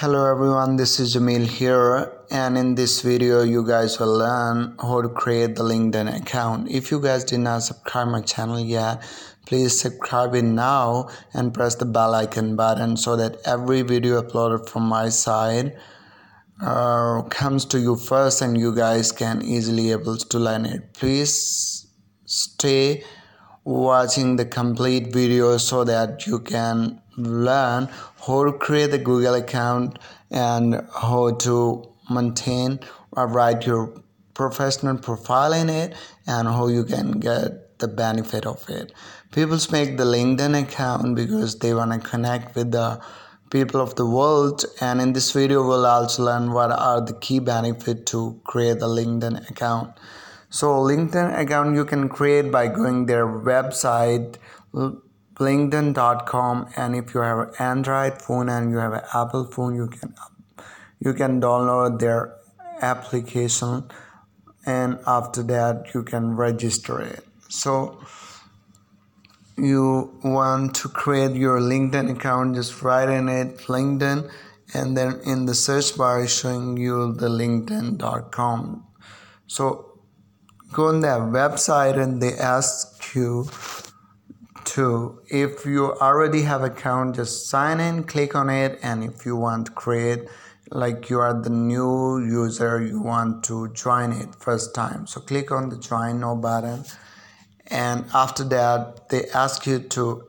Hello everyone, this is Jamil here and in this video you guys will learn how to create the LinkedIn account. If you guys did not subscribe my channel yet, please subscribe it now and press the bell icon button so that every video uploaded from my side uh, comes to you first and you guys can easily able to learn it. Please stay watching the complete video so that you can learn how to create the Google account and how to maintain or write your professional profile in it and how you can get the benefit of it. People make the LinkedIn account because they want to connect with the people of the world and in this video we'll also learn what are the key benefits to create a LinkedIn account. So LinkedIn account you can create by going their website linkedin.com and if you have an android phone and you have an apple phone you can you can download their application and after that you can register it. So you want to create your linkedin account just write in it linkedin and then in the search bar is showing you the linkedin.com so go on their website and they ask you to if you already have account just sign in click on it and if you want to create like you are the new user you want to join it first time. So click on the join now button and after that they ask you to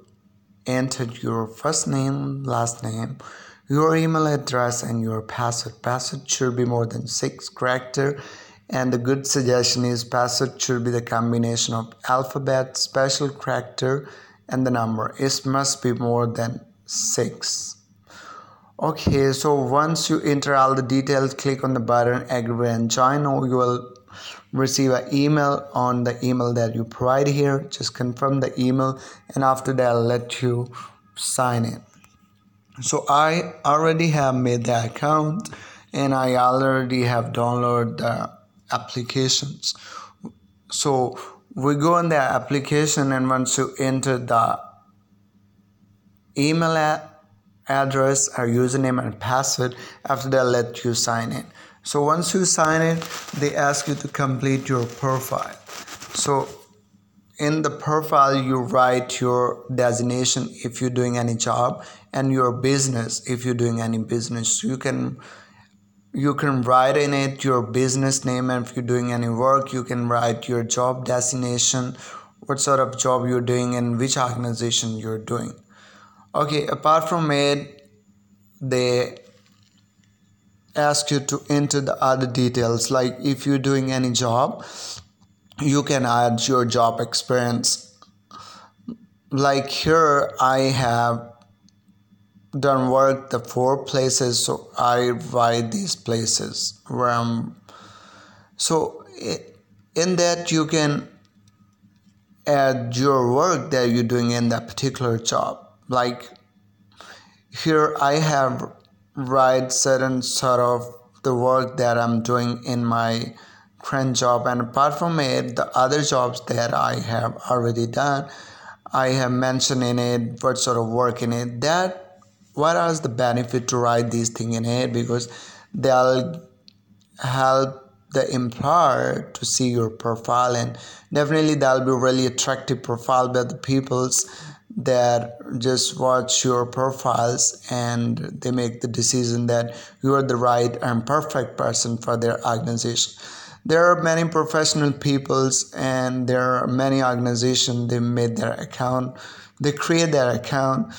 enter your first name last name your email address and your password. Password should be more than six character and the good suggestion is password should be the combination of alphabet special character and the number. It must be more than 6 okay so once you enter all the details click on the button agree and join or you will receive an email on the email that you provide here. Just confirm the email and after that I'll let you sign in. So I already have made the account and I already have downloaded the applications. So we go on the application and once you enter the email address or username and password after that let you sign in. So once you sign in they ask you to complete your profile. So in the profile you write your designation if you're doing any job and your business if you're doing any business. You can you can write in it your business name and if you're doing any work you can write your job destination what sort of job you're doing and which organization you're doing. Okay apart from it they ask you to enter the other details. Like if you're doing any job you can add your job experience. Like here i have done work the four places so i write these places. Where i'm so in that you can add your work that you're doing in that particular job. Like here i have write certain sort of the work that i'm doing in my current job and apart from it the other jobs that i have already done i have mentioned in it what sort of work in it. That what is the benefit to write these thing in it because they'll help the employer to see your profile and definitely that'll be really attractive profile by the people's that just watch your profiles and they make the decision that you are the right and perfect person for their organization. There are many professional peoples and there are many organizations they made their account they create their account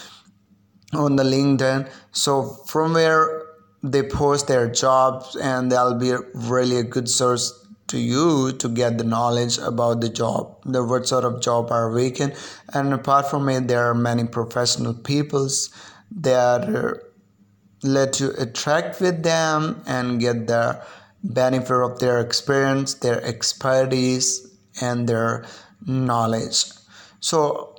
on the LinkedIn. So from where they post their jobs and that'll be really a good source to you to get the knowledge about the job the what sort of job are vacant and apart from it there are many professional peoples that let you attract with them and get the benefit of their experience their expertise and their knowledge so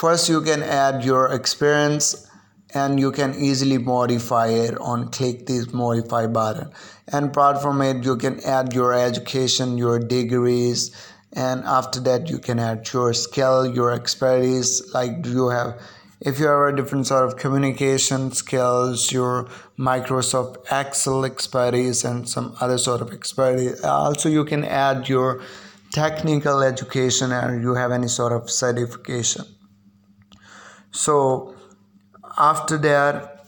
First, you can add your experience and you can easily modify it on click this modify button. And apart from it you can add your education your degrees and after that you can add your skill your expertise. Like do you have if you have a different sort of communication skills your microsoft excel expertise and some other sort of expertise. Also you can add your technical education and you have any sort of certification so after that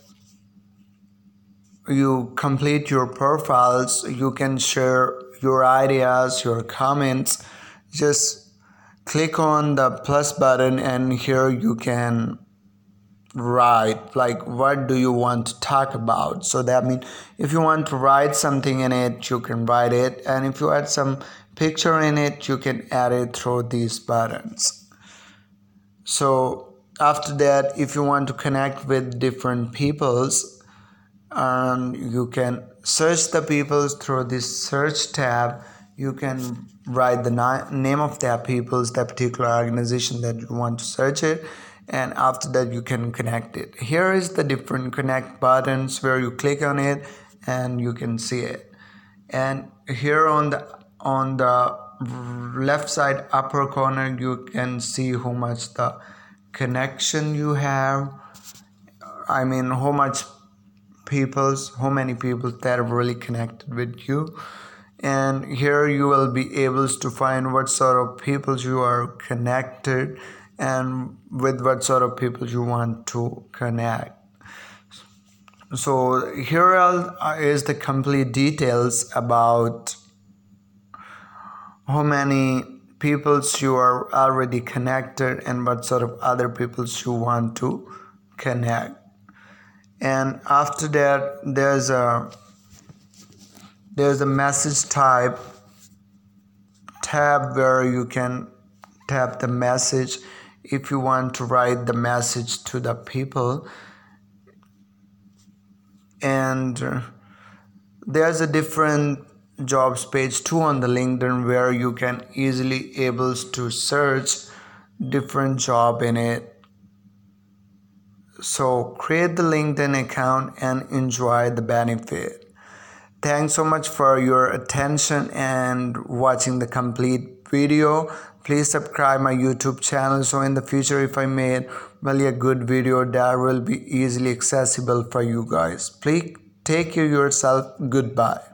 you complete your profiles you can share your ideas your comments. Just click on the plus button and here you can write like what do you want to talk about? So that means if you want to write something in it you can write it. And if you add some picture in it you can add it through these buttons. So after that if you want to connect with different peoples and um, you can search the peoples through this search tab. You can write the name of that people's that particular organization that you want to search it and after that you can connect it. Here is the different connect buttons where you click on it and you can see it. And here on the on the left side upper corner you can see how much the connection you have i mean how much people's how many people that are really connected with you. And here you will be able to find what sort of people you are connected and with what sort of people you want to connect. So here is the complete details about how many peoples you are already connected and what sort of other peoples you want to connect. And after that there's a there's a message type tab where you can tap the message if you want to write the message to the people. And there's a different jobs page 2 on the linkedin where you can easily able to search different job in it so create the linkedin account and enjoy the benefit Thanks so much for your attention and watching the complete video. Please subscribe my YouTube channel so in the future if I made really a good video that will be easily accessible for you guys. Please take care yourself. Goodbye.